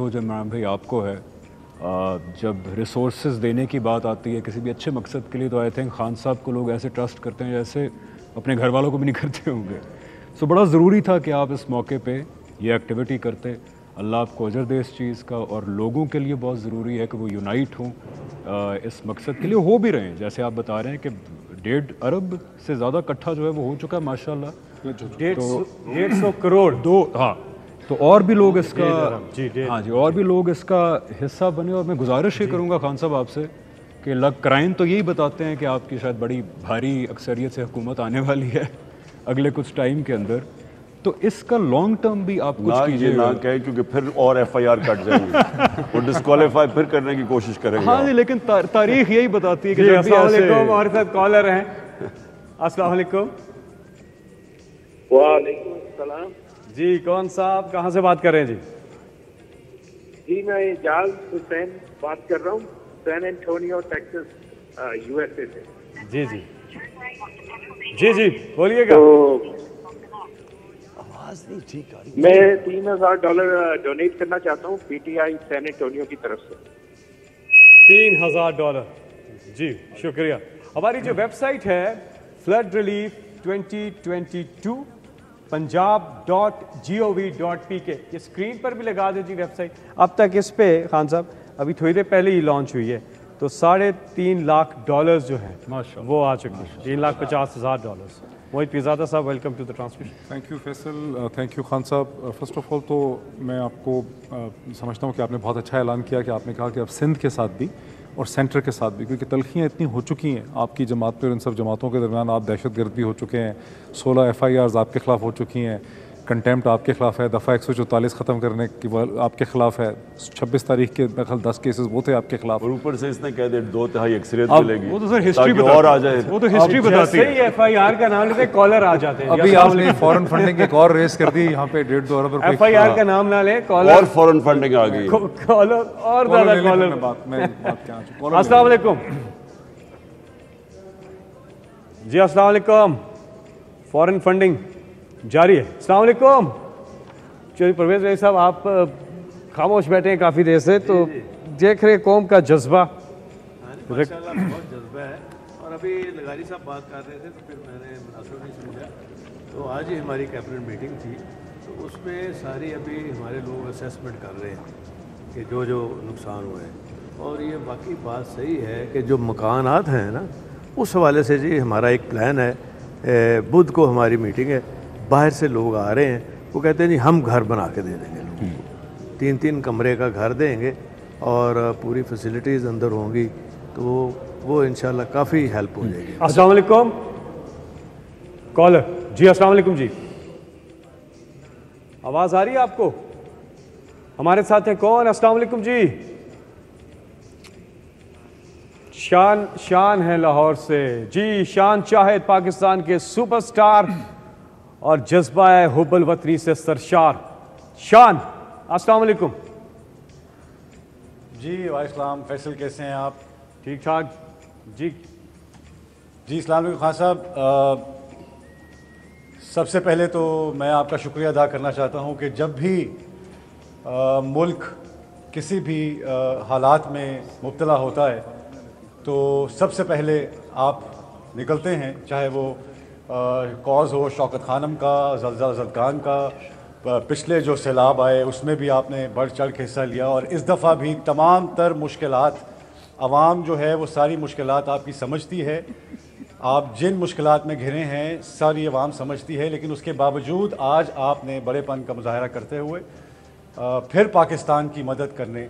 हो जब इमरान भाई आपको है जब रिसोर्स देने की बात आती है किसी भी अच्छे मकसद के लिए तो आई थिंक खान साहब को लोग ऐसे ट्रस्ट करते हैं जैसे अपने घर वालों को भी नहीं करते होंगे। सो so, बड़ा ज़रूरी था कि आप इस मौके पे ये एक्टिविटी करते। अल्लाह आपको अजर दे इस चीज़ का और लोगों के लिए बहुत ज़रूरी है कि वो यूनाइट हों इस मकसद के लिए हो भी रहे हैं। जैसे आप बता रहे हैं कि डेढ़ अरब से ज़्यादा इकट्ठा जो है वो हो चुका है माशाल्लाह। डेढ़ सौ करोड़। दो हाँ तो और भी लोग इसका जी, डेढ़। हाँ जी और भी लोग इसका हिस्सा बने और मैं गुजारिश ये करूँगा खान साहब आपसे कि लग क्राइम तो यही बताते हैं कि आपकी शायद बड़ी भारी अक्सरियत से हुकूमत आने वाली है अगले कुछ टाइम के अंदर। तो इसका लॉन्ग टर्म भी आप कुछ कीजिएगा ना कहें क्योंकि फिर और एफ़ आई आर कट जाएँगे। वो डिस्कालीफाई फिर करने की कोशिश करेंगे हाँ जी लेकिन ता, तारीख यही बताती है कि जब भी हमारे साथ कॉलर हैं। अस्सलाम वालेकुम। वालेकुम सलाम। जी कौन साहब कहाँ से बात कर रहे हैं जी? जी मैं एजाज हुसैन बात कर रहा हूँ सैन एंटोनियो टेक्सास यूएसए से। जी जी। जी जी बोलिएगा। तो मैं तीन हज़ार डॉलर डोनेट करना चाहता हूँ पीटीआई सैन एंटोनियो की तरफ़ से। तीन हज़ार डॉलर। जी शुक्रिया। हमारी जो वेबसाइट है flood relief 2022 Punjab dot G O V dot P K ये स्क्रीन पर भी लगा दे जी वेबसाइट। अब तक इस पे खान साहब अभी थोड़ी देर पहले ही लॉन्च हुई है। तो साढ़े तीन लाख डॉलर्स जो हैं माशाल्लाह। वो आ चुके हैं। तीन लाख पचास हज़ार डॉलर्स मोहित पिज़ादा साहब welcome to the transmission thank you Faisal thank you Khan साहब। फ़र्स्ट ऑफ़ ऑल तो मैं आपको uh, समझता हूँ कि आपने बहुत अच्छा ऐलान किया कि आपने कहा कि अब सिंध के साथ भी और सेंटर के साथ भी, क्योंकि तलखियाँ इतनी हो चुकी हैं आपकी जमात पर इन सब जमातों के दरमियान, आप दहशत गर्द भी हो चुके हैं, सोलह एफ़ आई आर्स आपके खिलाफ हो चुकी हैं। कंटेम्प्ट आपके खिलाफ है दफ़ा एक सौ चौतालीस ख़त्म करने की आपके खिलाफ है। छब्बीस तारीख के दखल दस केसेस वो थे आपके खिलाफ। और ऊपर से इसने कह दे दो तिहाई अक्सरियत मिलेगी वो तो सर हिस्ट्री बताती और आ जाए। वो तो हिस्ट्री बताती है। ही एफ़ आई आर का नाम लेते कॉलर आ जाते हैं। अभी आपने फॉरेन फंडिंग एक और रेस कर दी यहाँ पे डेढ़ दो अरब रुपए एफ़ आई आर का नाम ना ले कॉलर और फॉरेन फंडिंग आ गई। कॉलर और ज़्यादा कॉलर बात मैं बात क्या अस्सलाम वालेकुम। जी अस्सलाम वालेकुम। फॉरेन फंडिंग जारी है। अस्सलाम वालेकुम। चलिए परवेज भाई साहब आप खामोश बैठे हैं काफ़ी देर से तो देख रहे कौम का जज्बा। बहुत जज्बा है। और अभी लगारी साहब बात कर रहे थे तो फिर मैंने मुनासिब नहीं समझा। तो आज ही हमारी कैबिनेट मीटिंग थी तो उसमें सारी अभी हमारे लोग असेसमेंट कर रहे हैं कि जो जो नुकसान हुए हैं। और ये बाकी बात सही है कि जो मकानात हैं ना उस हवाले से जी हमारा एक प्लान है बुध को हमारी मीटिंग है। बाहर से लोग आ रहे हैं वो कहते हैं जी हम घर बना के दे देंगे लोगों को। तीन तीन कमरे का घर देंगे और पूरी फैसिलिटीज़ अंदर होंगी तो वो इंशाल्लाह काफ़ी हेल्प हो जाएगी। अस्सलाम वालेकुम। कॉलर जी अस्सलाम वालेकुम जी। आवाज़ आ रही है आपको? हमारे साथ है कौन? अस्सलाम वालेकुम जी। शान शान है लाहौर से। जी शान चाहे पाकिस्तान के सुपरस्टार और जज्बा है हुबल वतनी से सरशार। शान अस्सलाम वालेकुम। जी वाईसलाम फैसल कैसे हैं आप? ठीक ठाक। जी। जी इस्लाम खान साहब सबसे पहले तो मैं आपका शुक्रिया अदा करना चाहता हूँ कि जब भी अ, मुल्क किसी भी अ, हालात में मुब्तला होता है तो सबसे पहले आप निकलते हैं चाहे वो कॉज हो शौकत खानम का जलजा जदगान का पिछले जो सैलाब आए, उसमें भी आपने बढ़ चढ़ के हिस्सा लिया। और इस दफ़ा भी तमाम तर मुश्किल आवाम जो है, वो सारी मुश्किल आपकी समझती है। आप जिन मुश्किल में घिरे हैं, सारी आवाम समझती है, लेकिन उसके बावजूद आज आपने बड़ेपन का मुजाहरा करते हुए फिर पाकिस्तान की मदद करने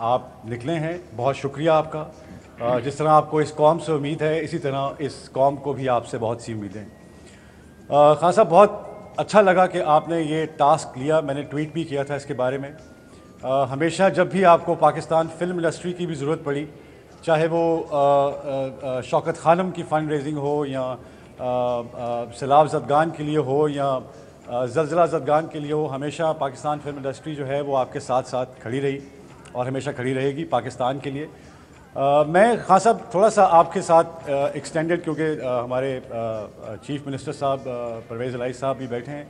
आप निकले हैं। बहुत शुक्रिया आपका। जिस तरह आपको इस कॉम से उम्मीद है इसी तरह इस कॉम को भी आपसे बहुत सी उम्मीदें। खान साहब बहुत अच्छा लगा कि आपने ये टास्क लिया। मैंने ट्वीट भी किया था इसके बारे में। अ, हमेशा जब भी आपको पाकिस्तान फ़िल्म इंडस्ट्री की भी ज़रूरत पड़ी चाहे वो शौकत खानम की फ़ंड रेजिंग हो या सैलाब जदगान के लिए हो या जलजिला जदगान के लिए हो हमेशा पाकिस्तान फ़िल्म इंडस्ट्री जो है वो आपके साथ साथ खड़ी रही। और हमेशा खड़ी रहेगी पाकिस्तान के लिए। अ, मैं खान साहब थोड़ा सा आपके साथ एक्सटेंडेड क्योंकि अ, हमारे चीफ मिनिस्टर साहब परवेज़ लाई साहब भी बैठे हैं।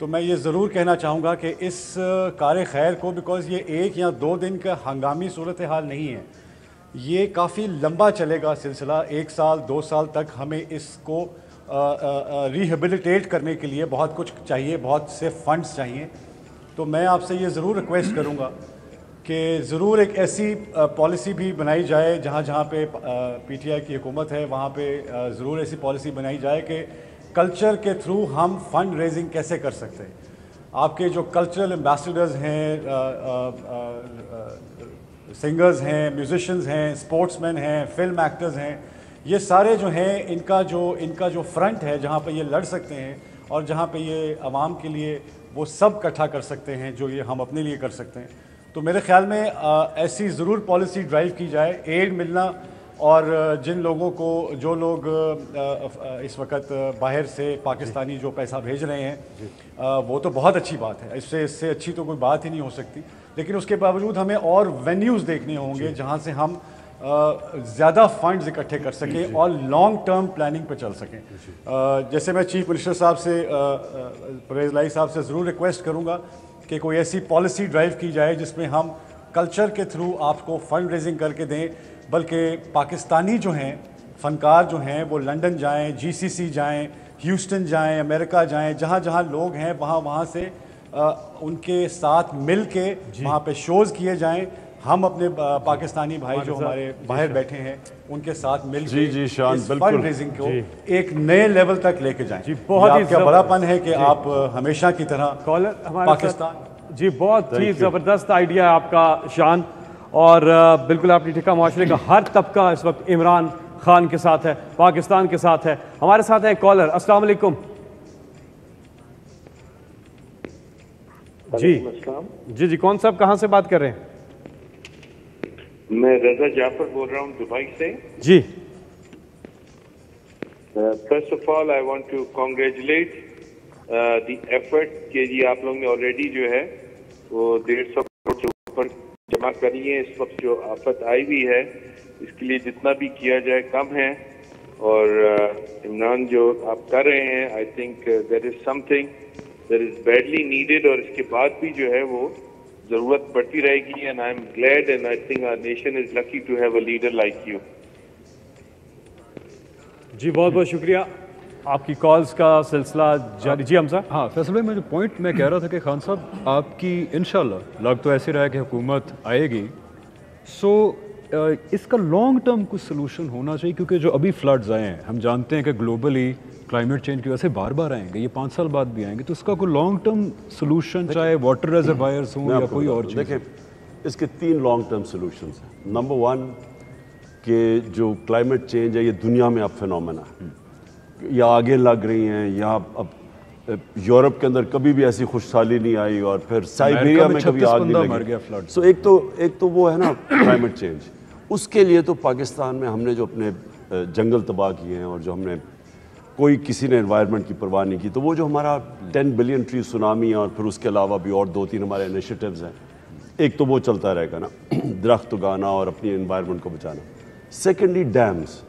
तो मैं ये ज़रूर कहना चाहूँगा कि इस कार खैर को बिकॉज़ ये एक या दो दिन का हंगामी सूरत हाल नहीं है। ये काफ़ी लंबा चलेगा सिलसिला एक साल दो साल तक हमें इसको रिहेबिलिटेट करने के लिए बहुत कुछ चाहिए बहुत से फंड्स चाहिए। तो मैं आपसे ये ज़रूर रिक्वेस्ट करूँगा कि ज़रूर एक ऐसी पॉलिसी भी बनाई जाए जहाँ जहाँ पे पीटीआई की हुकूमत है, वहाँ पे ज़रूर ऐसी पॉलिसी बनाई जाए कि कल्चर के थ्रू हम फंड रेजिंग कैसे कर सकते हैं। आपके जो कल्चरल एम्बेसडर्स हैं सिंगर्स हैं म्यूजिशंस हैं स्पोर्ट्समैन हैं फ़िल्म एक्टर्स हैं, ये सारे जो हैं, इनका जो इनका जो फ्रंट है, जहाँ पर ये लड़ सकते हैं और जहाँ पे ये आवाम के लिए वो सब इकट्ठा कर सकते हैं, जो ये हम अपने लिए कर सकते हैं। तो मेरे ख्याल में ऐसी ज़रूर पॉलिसी ड्राइव की जाए एड मिलना और जिन लोगों को जो लोग इस वक्त बाहर से पाकिस्तानी जो। पैसा भेज रहे हैं वो तो बहुत अच्छी बात है। इससे इससे अच्छी तो कोई बात ही नहीं हो सकती। लेकिन उसके बावजूद हमें और वेन्यूज़ देखने होंगे जहाँ से हम ज़्यादा फंड्स इकट्ठे कर सकें और लॉन्ग टर्म प्लानिंग पे चल सकें। जैसे मैं चीफ मिनिस्टर साहब से परवेज लाई साहब से ज़रूर रिक्वेस्ट करूँगा कि कोई ऐसी पॉलिसी ड्राइव की जाए जिसमें हम कल्चर के थ्रू आपको फंड रेजिंग करके दें बल्कि पाकिस्तानी जो हैं फ़नकार जो हैं वो लंदन जाएँ जीसीसी जाएँ ह्यूस्टन जाएँ अमेरिका जाएँ जहाँ जहाँ लोग हैं वहाँ वहाँ से आ, उनके साथ मिल के वहाँ पर शोज़ किए जाएँ। हम अपने पाकिस्तानी भाई जो हमारे बाहर बैठे हैं उनके साथ मिल जी जी शान फंड रेजिंग को एक नए लेवल तक लेके जाएँ। जी बहुत ही क्या बड़ापन है कि आप हमेशा की तरह कॉलर हमारे पाकिस्तान। जी बहुत ही ज़बरदस्त आइडिया है आपका शान। और बिल्कुल आपने ठिका माशरे का हर तबका इस वक्त इमरान खान के साथ है पाकिस्तान के साथ है। हमारे साथ है कॉलर अस्सलाम वालेकुम। जी। जी जी कौन साहब कहाँ से बात कर रहे हैं? मैं रजा जाफ़र बोल रहा हूँ दुबई से। जी। First of all I want to congratulate the effort के जी आप लोग ने ऑलरेडी जो है वो डेढ़ सौ करोड़ से ऊपर जमा करी है। इस वक्त जो आफत आई हुई है इसके लिए जितना भी किया जाए कम है। और uh, इमरान जो आप कर रहे हैं I think there is something there is badly needed और इसके बाद भी जो है वो ज़रूरत पड़ती रहेगी and I am glad and I think our nation is lucky to have a leader like you जी बहुत बहुत शुक्रिया। आपकी कॉल्स का सिलसिला जारी। जी हम साहब हाँ फैसल भाई मैं जो पॉइंट मैं कह रहा था कि खान साहब आपकी इनशाला लग तो ऐसे रहा है कि हुकूमत आएगी। सो इसका लॉन्ग टर्म कुछ सोल्यूशन होना चाहिए क्योंकि जो अभी फ्लड्स आए हैं हम जानते हैं कि ग्लोबली क्लाइमेट चेंज की वजह से बार बार आएँगे ये पाँच साल बाद भी आएँगे तो उसका कोई लॉन्ग टर्म सोल्यूशन चाहे वाटर रेजरवायर्स हों या कोई और चीज़। देखिए इसके तीन लॉन्ग टर्म सोल्यूशन हैं। नंबर वन कि जो क्लाइमेट चेंज है ये दुनिया में अब फिनोमेना है। या आगे लग रही हैं या अब यूरोप के अंदर कभी भी ऐसी खुशहाली नहीं आई और फिर साइबेरिया में कभी आग नहीं लगी। सो एक तो एक तो वो है ना क्लाइमेट चेंज उसके लिए तो पाकिस्तान में हमने जो अपने जंगल तबाह किए हैं और जो हमने कोई किसी ने इन्वायरमेंट की परवाह नहीं की। तो वो जो हमारा टेन बिलियन ट्री सुनामी और फिर उसके अलावा भी और दो तीन हमारे इनिशिएटिव्स हैं एक तो वो चलता रहेगा ना दरख्त उगाना और अपनी इन्वायरमेंट को बचाना। सेकेंडली डैम्स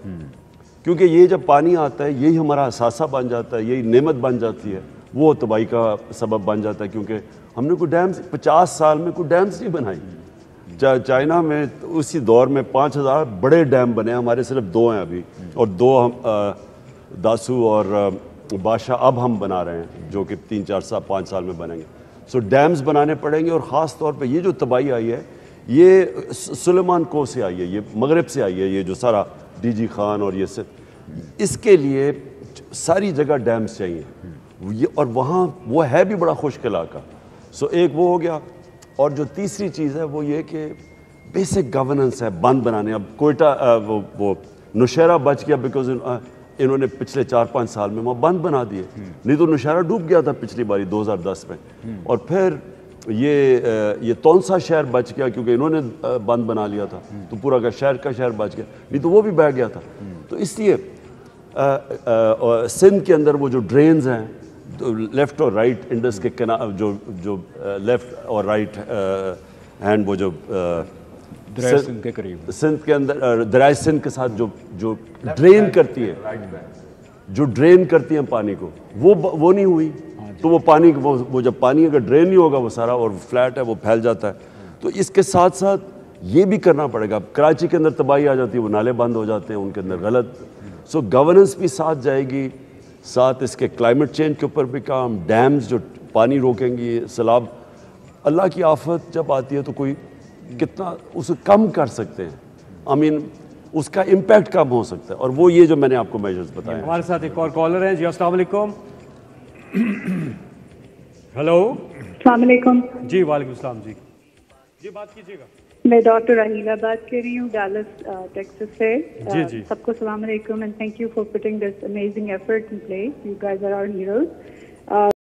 क्योंकि ये जब पानी आता है यही हमारा असासा बन जाता है यही नेमत बन जाती है। वो तबाही का सबब बन जाता है क्योंकि हमने कोई डैम्स पचास साल में कोई डैम्स नहीं बनाई। चाइना में उसी दौर में पाँच हज़ार बड़े डैम बने हमारे सिर्फ़ दो हैं अभी। और दो हम आ, दासू और बादशाह अब हम बना रहे हैं, जो कि तीन, चार साल, पाँच साल में बनेंगे। सो डैम्स बनाने पड़ेंगे और ख़ास तौर पे ये जो तबाही आई है, ये सुलेमान को से आई है, ये मगरब से आई है, ये जो सारा डीजी खान और ये सब इसके लिए सारी जगह डैम्स चाहिए। ये और वहाँ, वो है भी बड़ा खुश्क इलाका। सो एक वो हो गया। और जो तीसरी चीज़ है, वो ये कि बेसिक गवर्नेंस है, बंद बनाने। अब कोयटा वो वो नौशहरा बच गया बिकॉज़ इन्होंने पिछले चार पाँच साल में वहाँ बंद बना दिए। नहीं तो नौशहरा डूब गया था पिछली बारी 2010 में। और फिर ये ये तौनसा शहर बच गया क्योंकि इन्होंने बंद बना लिया था। तो पूरा का शहर का शहर बच गया। नहीं तो वो भी बह गया था। तो इसलिए सिंध के अंदर वो जो ड्रेन्स हैं तो लेफ़्ट और राइट इंडस के किना जो जो लेफ़्ट और राइट हैंड वो जो सिंध के करीब सिंध के अंदर दराज सिंध के साथ जो जो ड्रेन करती है जो ड्रेन करती है पानी को वो वो नहीं हुई। तो वो पानी वो, वो जब पानी अगर ड्रेन नहीं होगा वो सारा और फ्लैट है वो फैल जाता है। तो इसके साथ साथ ये भी करना पड़ेगा। कराची के अंदर तबाही आ जाती है वो नाले बंद हो जाते हैं उनके अंदर गलत। सो गवर्नेंस भी साथ जाएगी साथ इसके क्लाइमेट चेंज के ऊपर भी काम डैम्स जो पानी रोकेंगी सैलाब अल्लाह की आफत जब आती है तो कोई कितना उसे कम कर सकते हैं। आई मीन उसका इम्पैक्ट कम हो सकता है। और वो ये जो मैंने आपको मेजर्स बताए हमारे साथ एक और कॉलर हैं। जी अस्सलाम वालेकुम। हेलो अलैक्म जी वालेकुम सलाम जी। जी बात कीजिएगा। मैं डॉक्टर राहीला बात कर रही हूँ डालस टेक्सास से। जी, जी। सबको सलाम अलैकुम and thank you for putting this amazing effort in place you guys are our heroes